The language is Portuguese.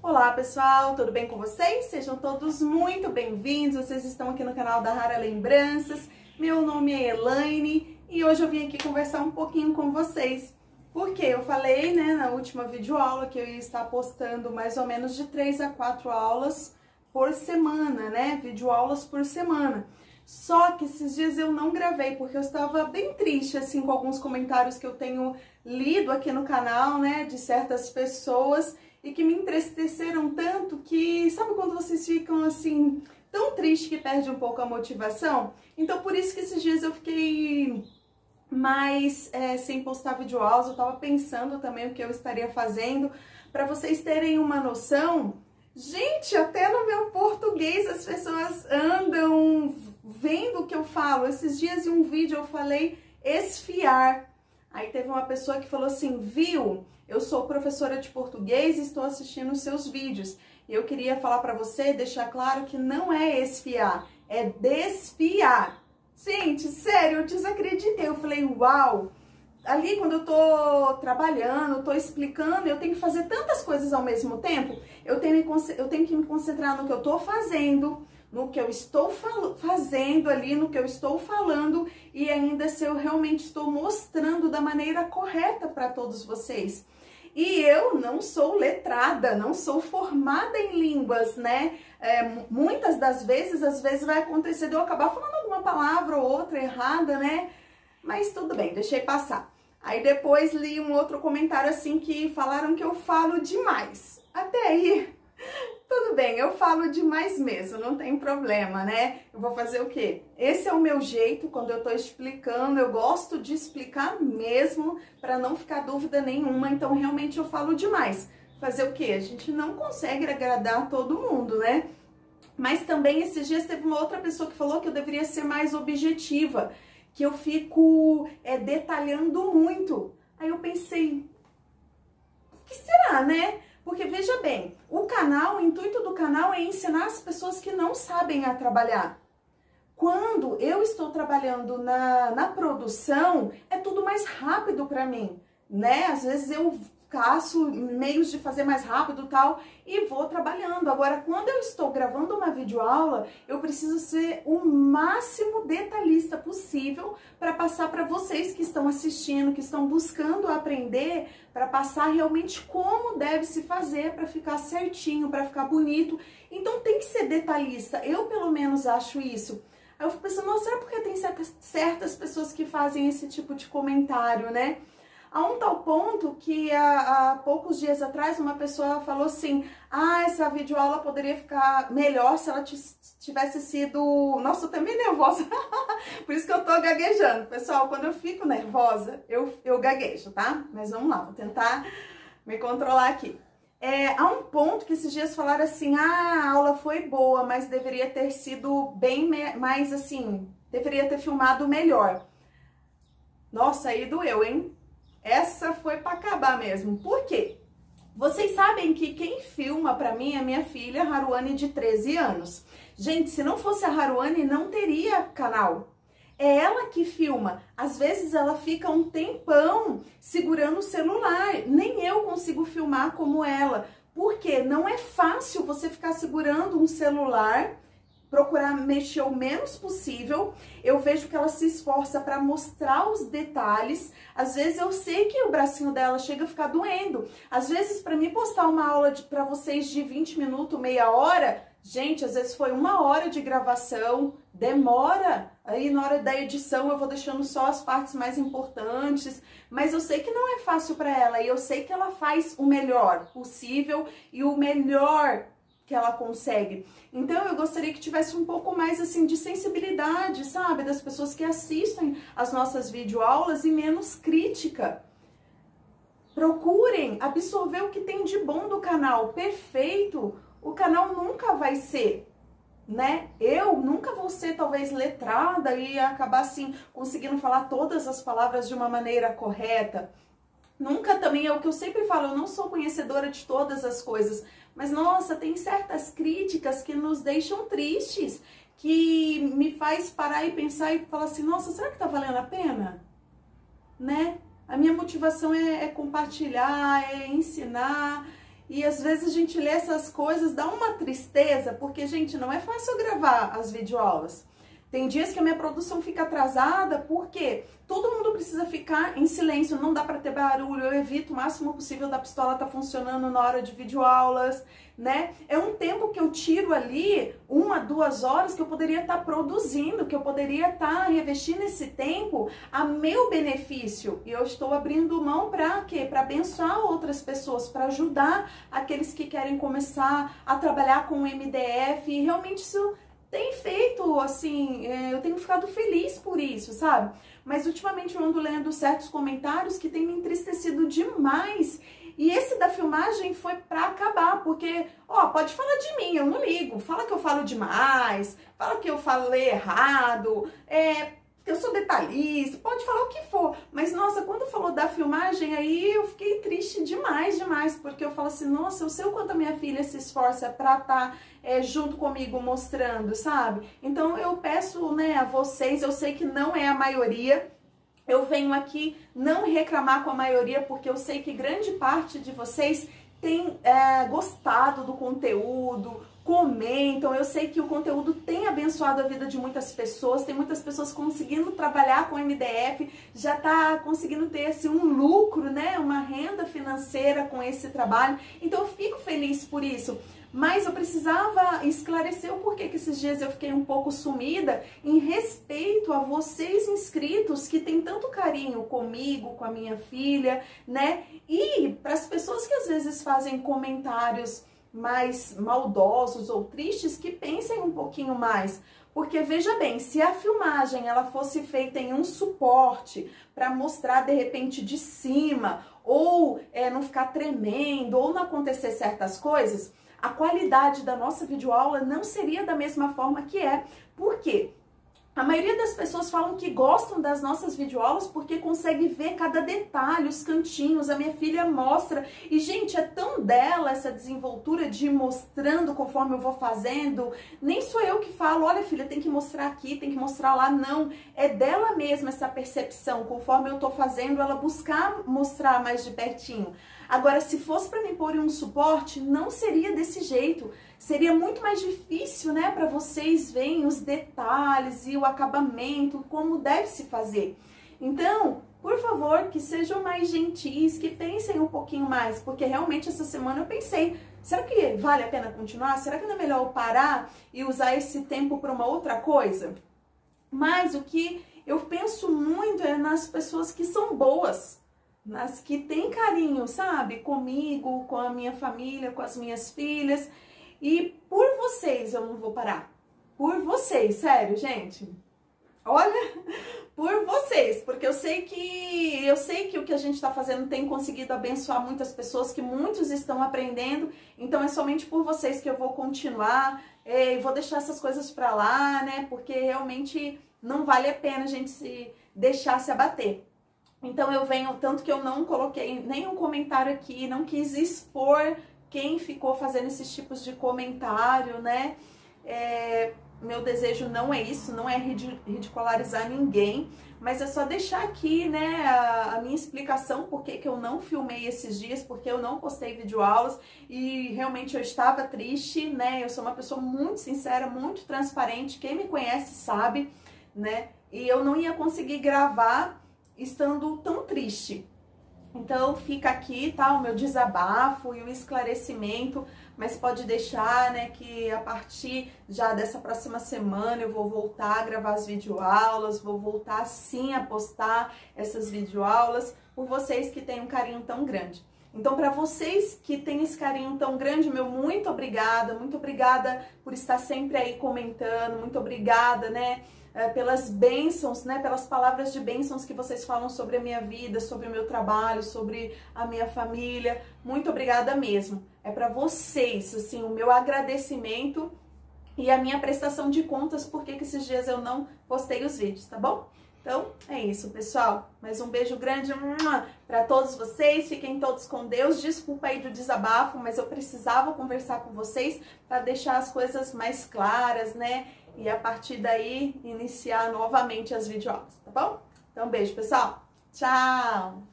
Olá pessoal, tudo bem com vocês? Sejam todos muito bem-vindos, vocês estão aqui no canal da Rara Lembranças. Meu nome é Elaine e hoje eu vim aqui conversar um pouquinho com vocês. Porque eu falei, né, na última videoaula que eu ia estar postando mais ou menos de 3 a 4 aulas por semana, né, videoaulas por semana. Só que esses dias eu não gravei porque eu estava bem triste assim com alguns comentários que eu tenho lido aqui no canal, né, de certas pessoas e que me entristeceram tanto que sabe quando vocês ficam assim tão triste que perde um pouco a motivação? Então por isso que esses dias eu fiquei mais é, sem postar vídeo eu tava pensando também o que eu estaria fazendo para vocês terem uma noção. Gente, até no meu português as pessoas andam vendo o que eu falo. Esses dias em um vídeo eu falei esfiar. Aí teve uma pessoa que falou assim, viu? Eu sou professora de português e estou assistindo os seus vídeos. E eu queria falar para você, deixar claro que não é esfiar, é desfiar. Gente, sério, eu desacreditei. Eu falei, uau! Ali, quando eu tô trabalhando, tô explicando, eu tenho que fazer tantas coisas ao mesmo tempo. Eu tenho, eu tenho que me concentrar no que eu tô fazendo, no que eu estou fazendo ali, no que eu estou falando e ainda se eu realmente estou mostrando da maneira correta para todos vocês. E eu não sou letrada, não sou formada em línguas, né? É, muitas das vezes, às vezes vai acontecer de eu acabar falando alguma palavra ou outra errada, né? Mas tudo bem, deixei passar. Aí depois li um outro comentário assim que falaram que eu falo demais. Até aí tudo bem, eu falo demais mesmo, não tem problema, né? Eu vou fazer o quê? Esse é o meu jeito quando eu tô explicando, eu gosto de explicar mesmo para não ficar dúvida nenhuma, então realmente eu falo demais. Fazer o quê? A gente não consegue agradar todo mundo, né? Mas também esses dias teve uma outra pessoa que falou que eu deveria ser mais objetiva, que eu fico é, detalhando muito. Aí eu pensei, o que será, né? Porque veja bem, o canal, o intuito do canal é ensinar as pessoas que não sabem a trabalhar. Quando eu estou trabalhando na, na produção, é tudo mais rápido para mim, né? Às vezes eu caço meios de fazer mais rápido tal e vou trabalhando. Agora, quando eu estou gravando uma videoaula, eu preciso ser o máximo detalhista possível para passar para vocês que estão assistindo, que estão buscando aprender, para passar realmente como deve se fazer para ficar certinho, para ficar bonito. Então tem que ser detalhista. Eu pelo menos acho isso. Aí eu fico pensando, será porque tem certas, certas pessoas que fazem esse tipo de comentário, né? A um tal ponto que há, há, poucos dias atrás uma pessoa falou assim: ah, essa videoaula poderia ficar melhor se ela tivesse sido. Nossa, eu também nervosa. Por isso que eu tô gaguejando. Pessoal, quando eu fico nervosa, eu, eu gaguejo, tá? Mas vamos lá, vou tentar me controlar aqui. É, há um ponto que esses dias falaram assim: ah, a aula foi boa, mas deveria ter sido bem mais assim, deveria ter filmado melhor. Nossa, aí doeu, hein? Essa foi para acabar mesmo. Por quê? Vocês sabem que quem filma para mim é minha filha Haruane de 13 anos. Gente, se não fosse a Haruane, não teria canal. É ela que filma. Às vezes ela fica um tempão segurando o celular. Nem eu consigo filmar como ela. Porque não é fácil você ficar segurando um celular procurar mexer o menos possível. Eu vejo que ela se esforça para mostrar os detalhes. Às vezes eu sei que o bracinho dela chega a ficar doendo. Às vezes para mim postar uma aula para vocês de 20 minutos, meia hora, gente, às vezes foi uma hora de gravação, demora. Aí na hora da edição eu vou deixando só as partes mais importantes, mas eu sei que não é fácil para ela e eu sei que ela faz o melhor possível e o melhor que ela consegue. Então eu gostaria que tivesse um pouco mais assim de sensibilidade, sabe, das pessoas que assistem as nossas videoaulas e menos crítica. Procurem absorver o que tem de bom do canal. Perfeito, o canal nunca vai ser, né? Eu nunca vou ser talvez letrada e acabar assim conseguindo falar todas as palavras de uma maneira correta. Nunca também é o que eu sempre falo, eu não sou conhecedora de todas as coisas, mas nossa, tem certas críticas que nos deixam tristes, que me faz parar e pensar e falar assim, nossa, será que tá valendo a pena? Né? A minha motivação é, é compartilhar, é ensinar. E às vezes a gente lê essas coisas, dá uma tristeza, porque, gente, não é fácil gravar as videoaulas. Tem dias que a minha produção fica atrasada, porque todo mundo precisa ficar em silêncio, não dá para ter barulho. Eu evito o máximo possível da pistola estar tá funcionando na hora de videoaulas, né? É um tempo que eu tiro ali, uma, duas horas, que eu poderia estar tá produzindo, que eu poderia estar tá revestindo esse tempo a meu benefício. E eu estou abrindo mão para quê? Para abençoar outras pessoas, para ajudar aqueles que querem começar a trabalhar com o MDF. E realmente isso tem feito, assim, é, eu tenho ficado feliz por isso, sabe? Mas ultimamente eu ando lendo certos comentários que têm me entristecido demais. E esse da filmagem foi pra acabar, porque, ó, pode falar de mim, eu não ligo. Fala que eu falo demais, fala que eu falei errado, é, eu sou detalhista, pode falar o que for. Mas, nossa, quando filmagem, aí eu fiquei triste demais, demais, porque eu falo assim, nossa, eu sei o quanto a minha filha se esforça pra estar tá, é, junto comigo mostrando, sabe? Então eu peço, né, a vocês, eu sei que não é a maioria, eu venho aqui não reclamar com a maioria, porque eu sei que grande parte de vocês tem é, gostado do conteúdo, comentam. Eu sei que o conteúdo tem abençoado a vida de muitas pessoas, tem muitas pessoas conseguindo trabalhar com MDF, já tá conseguindo ter assim, um lucro, né? Uma renda financeira com esse trabalho. Então eu fico feliz por isso. Mas eu precisava esclarecer o porquê que esses dias eu fiquei um pouco sumida em respeito a vocês inscritos que têm tanto carinho comigo, com a minha filha, né? E para as pessoas que às vezes fazem comentários mais maldosos ou tristes que pensem um pouquinho mais. Porque veja bem, se a filmagem ela fosse feita em um suporte para mostrar de repente de cima, ou é, não ficar tremendo, ou não acontecer certas coisas, a qualidade da nossa videoaula não seria da mesma forma que é. Por quê? A maioria das pessoas falam que gostam das nossas videoaulas porque consegue ver cada detalhe, os cantinhos. A minha filha mostra. E, gente, é tão dela essa desenvoltura de ir mostrando conforme eu vou fazendo. Nem sou eu que falo, olha, filha, tem que mostrar aqui, tem que mostrar lá. Não. É dela mesma essa percepção. Conforme eu tô fazendo, ela buscar mostrar mais de pertinho. Agora, se fosse para me pôr em um suporte, não seria desse jeito. Seria muito mais difícil, né, para vocês verem os detalhes e o acabamento, como deve se fazer. Então, por favor, que sejam mais gentis, que pensem um pouquinho mais, porque realmente essa semana eu pensei, será que vale a pena continuar? Será que não é melhor eu parar e usar esse tempo para uma outra coisa? Mas o que eu penso muito é nas pessoas que são boas, nas que têm carinho, sabe? Comigo, com a minha família, com as minhas filhas. E por vocês eu não vou parar. Por vocês, sério, gente. Olha, por vocês, porque eu sei que eu sei que o que a gente está fazendo tem conseguido abençoar muitas pessoas, que muitos estão aprendendo. Então é somente por vocês que eu vou continuar e vou deixar essas coisas para lá, né? Porque realmente não vale a pena a gente se deixar se abater. Então eu venho, tanto que eu não coloquei nenhum comentário aqui, não quis expor quem ficou fazendo esses tipos de comentário, né? É, meu desejo não é isso, não é ridicularizar ninguém, mas é só deixar aqui, né, a, a minha explicação por que, que eu não filmei esses dias, porque eu não postei videoaulas e realmente eu estava triste, né? Eu sou uma pessoa muito sincera, muito transparente, quem me conhece sabe, né? E eu não ia conseguir gravar estando tão triste. Então fica aqui, tá, o meu desabafo e o esclarecimento, mas pode deixar, né, que a partir já dessa próxima semana eu vou voltar a gravar as videoaulas, vou voltar sim a postar essas videoaulas por vocês que têm um carinho tão grande. Então, para vocês que têm esse carinho tão grande, meu muito obrigada, muito obrigada por estar sempre aí comentando, muito obrigada, né, é, pelas bênçãos, né, pelas palavras de bênçãos que vocês falam sobre a minha vida, sobre o meu trabalho, sobre a minha família. Muito obrigada mesmo. É para vocês, assim, o meu agradecimento e a minha prestação de contas porque que esses dias eu não postei os vídeos, tá bom? Então, é isso, pessoal. Mais um beijo grande para todos vocês. Fiquem todos com Deus. Desculpa aí do desabafo, mas eu precisava conversar com vocês para deixar as coisas mais claras, né? e a partir daí iniciar novamente as videoaulas, tá bom? Então, beijo, pessoal. Tchau!